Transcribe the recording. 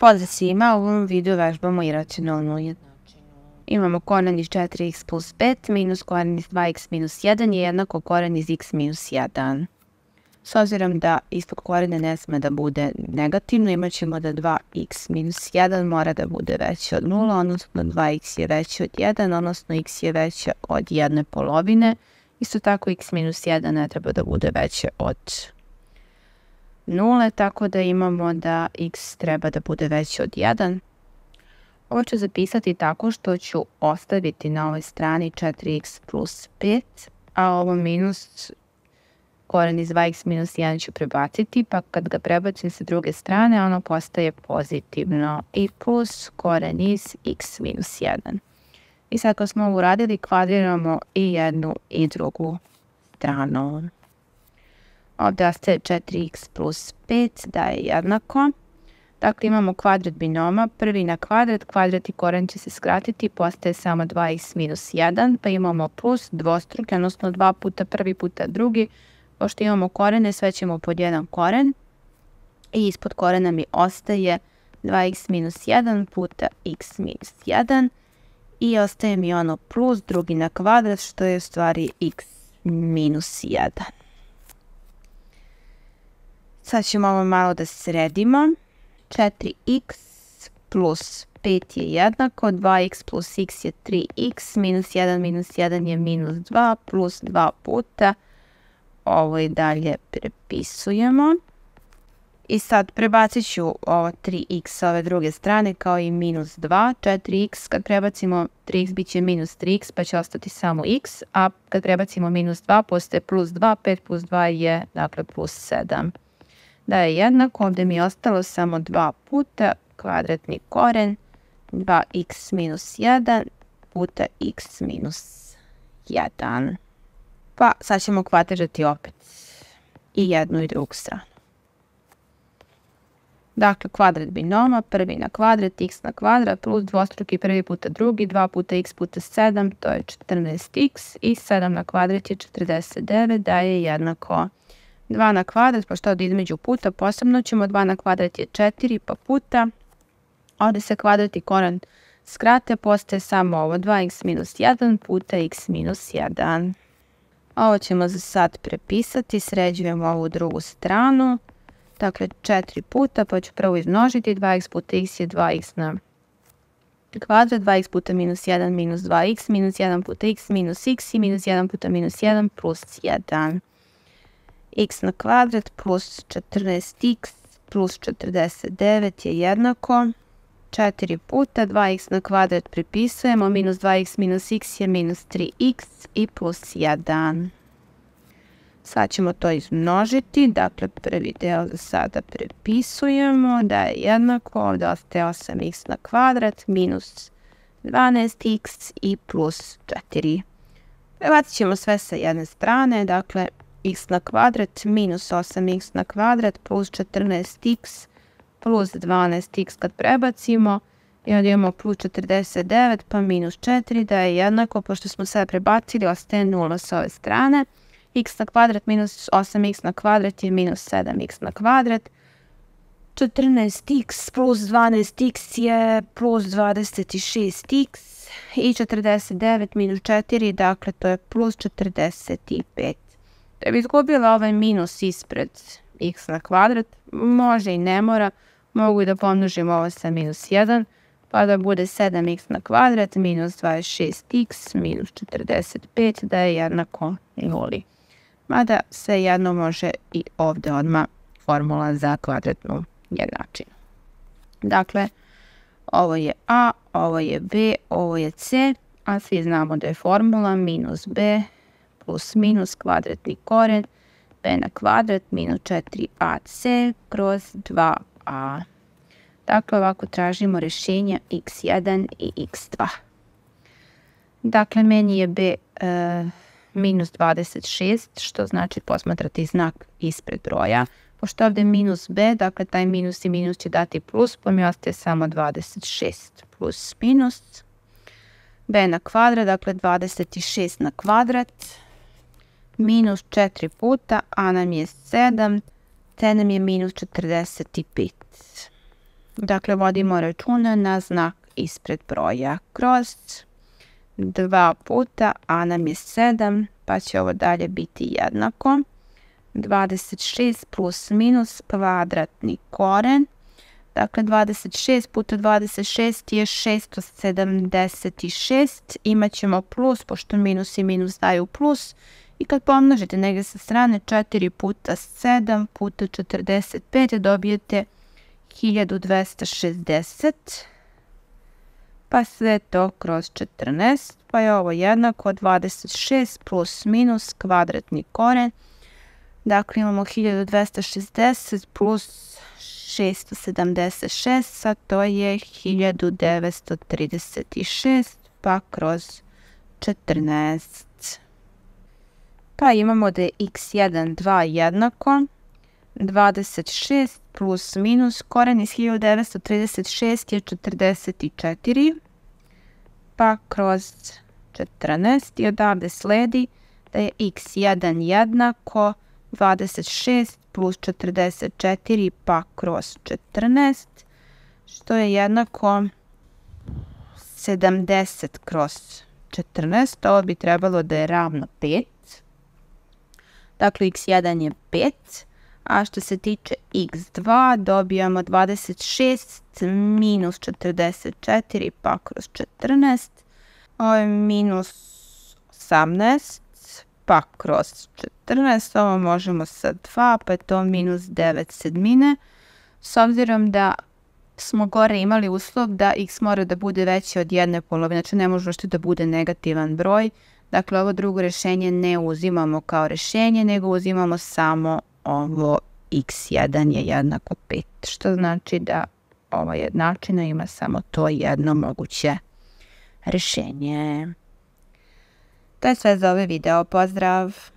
Pozdrav svima, u ovom videu vežbamo iracionalnu jednačinu. Imamo koren iz 4x plus 5 minus koren iz 2x minus 1 je jednako koren iz x minus 1. S obzirom da ispod korene ne sme da bude negativno, imat ćemo da 2x minus 1 mora da bude veće od 0, odnosno 2x je veće od 1, odnosno x je veće od jedne polovine. Isto tako x minus 1 ne treba da bude veće od nule, tako da imamo da x treba da bude veći od 1. Ovo ću zapisati tako što ću ostaviti na ovoj strani 4x plus 5, a ovo minus koren iz 2x minus 1 ću prebaciti, pa kad ga prebacim sa druge strane, ono postaje pozitivno i plus koren iz x minus 1. I sad kad smo ovo uradili, kvadriramo i jednu i drugu stranu. Ovdje ostaje 4x plus 5 da je jednako. Dakle, imamo kvadrat binoma, prvi na kvadrat, kvadrat i koren će se skratiti, postaje samo 2x minus 1, pa imamo plus dvostruke, odnosno dva puta prvi puta drugi. Pošto imamo korene, sve ćemo pod jedan koren. I ispod korena mi ostaje 2x minus 1 puta x minus 1. I ostaje mi ono plus drugi na kvadrat, što je u stvari x minus 1. Sad ćemo ovo malo da sredimo. 4x plus 5 je jednako, 2x plus x je 3x, minus 1 minus 1 je minus 2, plus 2 puta. Ovo i dalje prepisujemo. I sad prebacit ću ovo 3x s ove druge strane kao i minus 2. 4x kad prebacimo 3x bit će minus 3x pa će ostati samo x. A kad prebacimo minus 2 postaje plus 2. 5 plus 2 je dakle plus 7 da je jednako, ovdje mi je ostalo samo dva puta kvadratni koren 2x minus 1 puta x minus 1. Pa sad ćemo kvadrati opet i jednu i drugu stranu. Dakle, kvadrat binoma, prvi na kvadrat, x na kvadrat, plus dvostruki prvi puta drugi, 2 puta x puta 7, to je 14x i 7 na kvadrat je 49, da je jednako 2 na kvadrat, pošto ovdje između puta, posebno ćemo 2 na kvadrat je 4 pa puta. Ovdje se kvadrat i koren skrate, postaje samo ovo 2x minus 1 puta x minus 1. Ovo ćemo za sad prepisati, sređujemo ovu drugu stranu. Dakle, 4 puta, pa ću prvo izmnožiti, 2x puta x je 2x na kvadrat, 2x puta minus 1 minus 2x, minus 1 puta x minus x i minus 1 puta minus 1 plus 1 x na kvadrat plus 14x plus 49 je jednako 4 puta 2x na kvadrat pripisujemo, minus 2x minus x je minus 3x i plus 1. Sad ćemo to izmnožiti, dakle prvi deo za sada prepisujemo da je jednako, ovdje ostaje 8x na kvadrat minus 12x i plus 4. Prebacit ćemo sve sa jedne strane, dakle x na kvadrat minus 8x na kvadrat plus 14x plus 12x kad prebacimo i onda imamo plus 49 pa minus 4 da je jednako, pošto smo sve prebacili, ostaje 0 s ove strane. x na kvadrat minus 8x na kvadrat je minus 7x na kvadrat. 14x plus 12x je plus 26x i 49 minus 4, dakle to je plus 45. Da bi izgubila ovaj minus ispred x na kvadrat, može i ne mora, mogu i da pomnožim ovo sa minus 1, pa da bude 7x na kvadrat minus 26x minus 45 da je jednako nuli. Mada sve jedno može i ovdje odmah formula za kvadratnu jednačinu. Dakle, ovo je a, ovo je b, ovo je c, a svi znamo da je formula minus b plus minus kvadratni koren b na kvadrat minus 4ac kroz 2a. Dakle, ovako tražimo rješenja x1 i x2. Dakle, meni je b e, minus 26, što znači posmatrati znak ispred broja. Pošto ovdje minus b, dakle taj minus i minus će dati plus, pa mi ostaje samo 26 plus minus. b na kvadrat, dakle 26 na kvadrat minus 4 puta, a nam je 7, te nam je minus 45. Dakle, vodimo računa na znak ispred broja. Kroz 2 puta, a nam je 7, pa će ovo dalje biti jednako. 26 plus minus kvadratni koren. Dakle, 26 puta 26 je 676. Imaćemo plus, pošto minus i minus daju plus. I kad pomnožite negdje sa strane 4 puta 7 puta 45 dobijete 1260. Pa sve to kroz 14. Pa je ovo jednako 26 plus minus kvadratni koren. Dakle, imamo 1260 plus 676, a to je 1936, pa kroz 14. Pa imamo da je x1, 2 jednako 26 plus minus koren iz 1936 je 44, pa kroz 14 i odavde sledi da je x1 jednako 26 plus 44 pa kroz 14, što je jednako 70 kroz 14. Ovo bi trebalo da je ravno 5. Dakle, x1 je 5, a što se tiče x2 dobijamo 26 minus 44 pa kroz 14. Ovo je minus 18 pa kroz 14, ovo možemo sa 2, pa je to minus 9 sedmine. S obzirom da smo gore imali uslov da x mora da bude veće od jedne polovine, znači ne može što da bude negativan broj. Dakle, ovo drugo rješenje ne uzimamo kao rješenje, nego uzimamo samo ovo x1 je jednako 5, što znači da ova jednačina ima samo to jedno moguće rješenje. To je sve za ovaj video. Pozdrav!